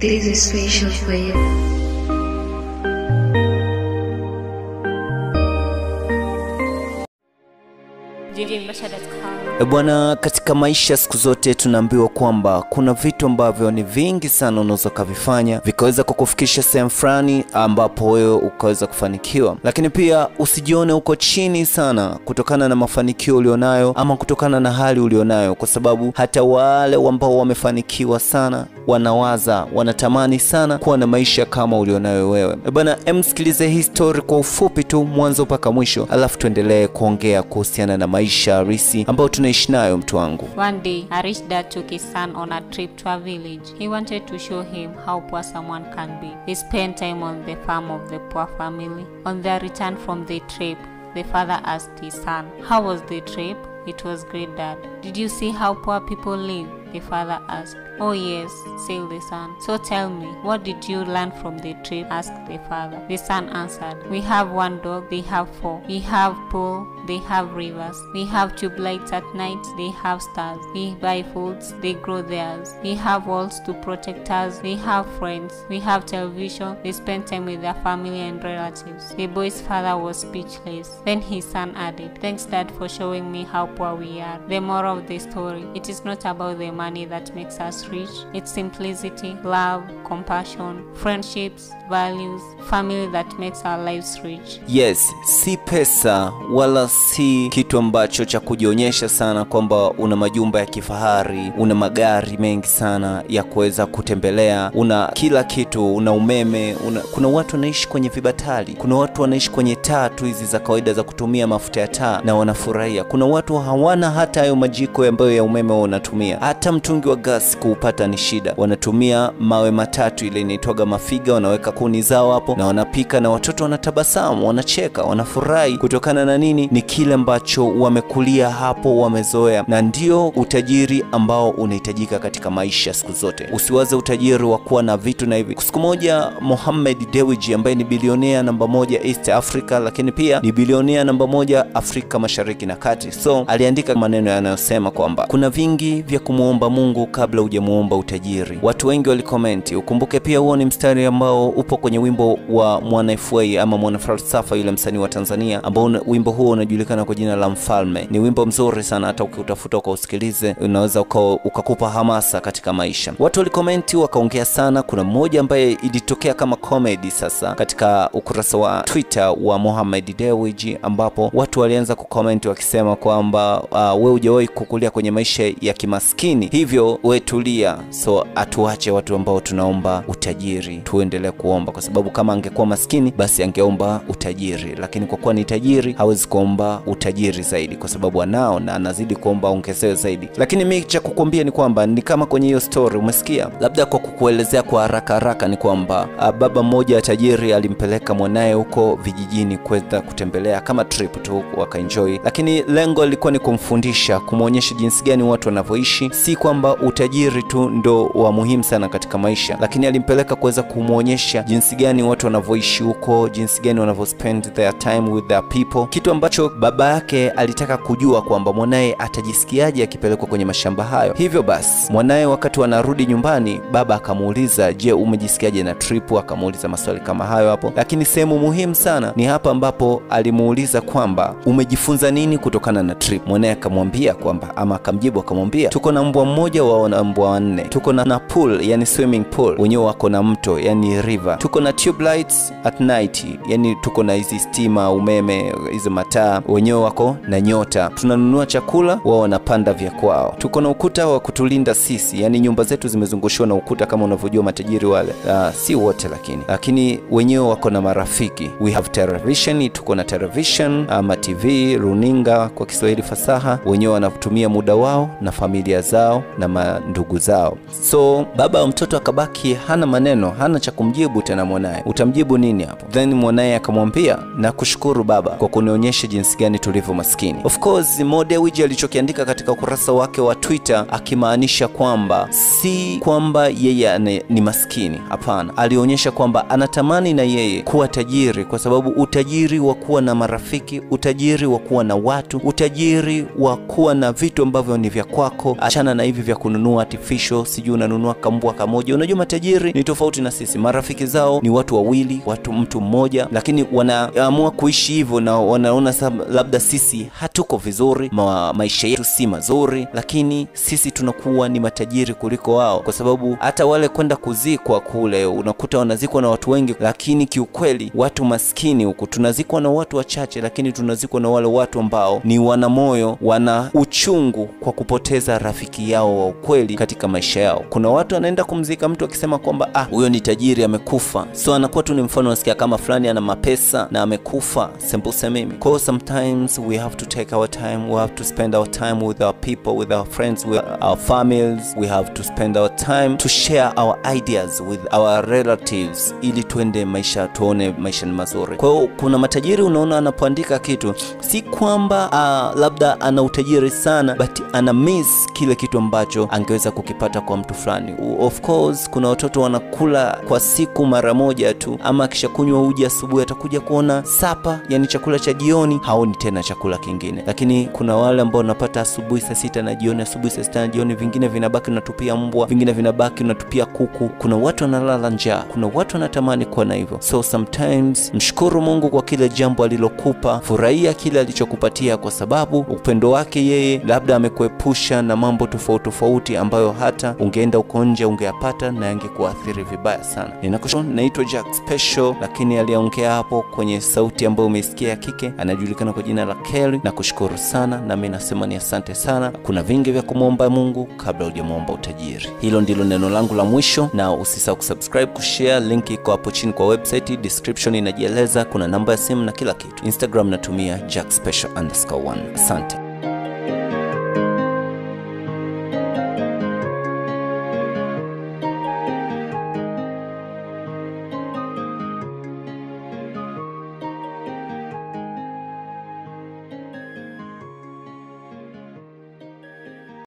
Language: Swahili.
This is special for bwana, katika maisha siku zote tunaambiwa kwamba kuna vitu ambavyo ni vingi sana unaweza ukavifanya vikaweza kukufikisha sehemu fulani ambapo wewe ukaweza kufanikiwa, lakini pia usijione uko chini sana kutokana na mafanikio ulionayo ama kutokana na hali ulionayo, kwa sababu hata wale ambao wamefanikiwa sana wanawaza wanatamani sana kuwa na maisha kama ulionayo wewe. E bwana, emsikilize hii story kwa ufupi tu mwanzo mpaka mwisho, alafu tuendelee kuongea kuhusiana na maisha halisi ambayo tunaishi nayo, mtu wangu. One day, a rich dad took his son on a trip to a village. He wanted to show him how poor someone can be. They spent time on the farm of the poor family. On their return from the trip, the father asked his son, How was the trip? It was great, Dad. Did you see how poor people live? The father asked. Oh, yes, said the son. So tell me, what did you learn from the trip? asked the father. The son answered, We have one dog, they have four. We have pool, they have rivers. We have tube lights at night, they have stars. We buy foods, they grow theirs. We have walls to protect us, they have friends. We have television, they spend time with their family and relatives. The boy's father was speechless. Then his son added, Thanks, Dad, for showing me how poor we are. The moral of the story it is not about the money that makes us rich, it's simplicity, love, compassion, friendships, values, family that makes our lives rich. Yes, si pesa wala si kitu ambacho cha kujionyesha sana kwamba una majumba ya kifahari, una magari mengi sana ya kuweza kutembelea, una kila kitu, una umeme, una... kuna watu wanaishi kwenye vibatali, kuna watu wanaishi kwenye taa tu hizi za kawaida za kutumia mafuta ya taa na wanafurahia. Kuna watu hawana hata hayo majiko ambayo ya umeme wanatumia, hata mtungi wa gas kuupata ni shida. Wanatumia mawe matatu, ile inaitwaga mafiga, wanaweka kuni zao hapo na wanapika, na watoto wanatabasamu, wanacheka, wanafurahi. Kutokana na nini? Ni kile ambacho wamekulia hapo, wamezoea, na ndio utajiri ambao unahitajika katika maisha siku zote. Usiwaze utajiri wa kuwa na vitu na hivi. Siku moja Mohamed Dewji ambaye ni bilionea namba moja East Africa, lakini pia ni bilionea namba moja Afrika Mashariki na Kati, so aliandika maneno yanayosema kwamba kuna vingi vya kumwomba Mungu kabla hujamuomba utajiri. Watu wengi walikomenti. Ukumbuke pia huo ni mstari ambao upo kwenye wimbo wa Mwana FA ama Mwana Falsafa, yule msanii wa Tanzania, ambao wimbo huo unajulikana kwa jina la Mfalme. Ni wimbo mzuri sana, hata ukiutafuta ukausikilize, unaweza uka, ukakupa hamasa katika maisha. Watu walikomenti wakaongea sana. Kuna mmoja ambaye ilitokea kama comedy sasa katika ukurasa wa Twitter wa Mohamed Dewji, ambapo watu walianza kukomenti wakisema kwamba uh, we hujawahi kukulia kwenye maisha ya kimaskini, hivyo we tulia. So atuache watu ambao tunaomba utajiri, tuendelee kuomba, kwa sababu kama angekuwa maskini basi angeomba utajiri, lakini kwa kuwa ni tajiri hawezi kuomba utajiri zaidi, kwa sababu anao na anazidi kuomba ongezewe zaidi. Lakini mi cha kukuambia ni kwamba ni kama kwenye hiyo story umesikia, labda kwa kukuelezea kwa haraka haraka ni kwamba uh, baba mmoja tajiri alimpeleka mwanaye huko vijijini kwenda kutembelea kama trip tu, wakaenjoy, lakini lengo lilikuwa ni kumfundisha, kumwonyesha jinsi gani watu wanavyoishi. Si kwamba utajiri tu ndo wa muhimu sana katika maisha, lakini alimpeleka kuweza kumwonyesha jinsi gani watu wanavyoishi huko, jinsi gani wanavyospend their time with their people, kitu ambacho baba yake alitaka kujua kwamba mwanaye atajisikiaje akipelekwa kwenye mashamba hayo. Hivyo basi mwanaye wakati wanarudi nyumbani, baba akamuuliza, je, umejisikiaje na trip? Akamuuliza maswali kama hayo hapo, lakini sehemu muhimu sana ni hapa ambapo alimuuliza kwamba umejifunza nini kutokana na trip. Mwanaye akamwambia kwamba ama akamjibu akamwambia, tuko na mbwa mmoja wao na wanne, tuko na, na pool yani swimming pool, wenyewe wako na mto yani river, tuko na tube lights at night, yani tuko na hizi stima, umeme, hizi mataa, wenyewe wako na nyota, tunanunua chakula, wao wanapanda vya kwao, tuko na ukuta wa kutulinda sisi, yani nyumba zetu zimezungushiwa na ukuta kama unavyojua matajiri wale. Uh, si wote lakini, lakini wenyewe wako na marafiki. We have television, tuko na television ama TV, runinga kwa Kiswahili fasaha, wenyewe wanatumia muda wao na familia zao na mandugu zao. So baba wa mtoto akabaki hana maneno, hana cha kumjibu tena mwanaye. Utamjibu nini hapo? Then mwanaye akamwambia, nakushukuru baba kwa kunionyesha jinsi gani tulivyo maskini. Of course Mo alichokiandika katika ukurasa wake wa Twitter akimaanisha kwamba si kwamba yeye ni maskini, hapana. Alionyesha kwamba anatamani na yeye kuwa tajiri, kwa sababu utajiri wa kuwa na marafiki, utajiri wa kuwa na watu, utajiri wa kuwa na vitu ambavyo ni vya kwako, achana na hivi vya kununua artificial artificial, sijui unanunua kambwa kamoja. Unajua matajiri ni tofauti na sisi, marafiki zao ni watu wawili, watu mtu mmoja, lakini wanaamua kuishi hivyo na wanaona labda sisi hatuko vizuri, ma, maisha yetu si mazuri, lakini sisi tunakuwa ni matajiri kuliko wao, kwa sababu hata wale kwenda kuzikwa kule unakuta wanazikwa na watu wengi, lakini kiukweli watu maskini huku. Tunazikwa na watu wachache, lakini tunazikwa na wale watu ambao ni wana moyo, wana uchungu kwa kupoteza rafiki yao wa ukweli katika maisha yao. Kuna watu anaenda kumzika mtu akisema kwamba ah, huyo ni tajiri amekufa, so anakuwa tu ni mfano, unasikia kama fulani ana mapesa na amekufa, sembuse mimi. Kwa sometimes we have to take our time, we have to spend our time with our people, with our friends, with our families, we have to spend our time to share our ideas with our relatives, ili tuende maisha, tuone maisha ni mazuri. Kwa hiyo kuna matajiri unaona anapoandika kitu si kwamba uh, labda ana utajiri sana but ana miss kile kitu ambacho angeweza kukipata kwa mtu fulani. Of course kuna watoto wanakula kwa siku mara moja tu, ama akishakunywa uji asubuhi atakuja kuona sapa, yani chakula cha jioni, haoni tena chakula kingine. Lakini kuna wale ambao unapata asubuhi saa sita na jioni, asubuhi saa sita na jioni, vingine vinabaki unatupia mbwa, vingine vinabaki unatupia kuku. Kuna watu wanalala njaa, kuna watu wanatamani kuwa na hivyo. So sometimes mshukuru Mungu kwa kile jambo alilokupa, furahia kile alichokupatia, kwa sababu upendo wake yeye labda amekuepusha na mambo tofauti tofauti ambayo hata ungeenda uko nje ungeyapata na yangekuathiri vibaya sana. Ninakushukuru. Naitwa Jack Special, lakini aliyeongea hapo kwenye sauti ambayo umeisikia ya kike anajulikana kwa jina la Kelly. Nakushukuru sana, na mimi nasema ni asante sana. Kuna vingi vya kumwomba Mungu kabla hujamwomba utajiri. Hilo ndilo neno langu la mwisho, na usisahau kusubscribe, kushare. Link iko hapo chini kwa website, description inajieleza, kuna namba ya simu na kila kitu. Instagram natumia Jack Special underscore one. Asante.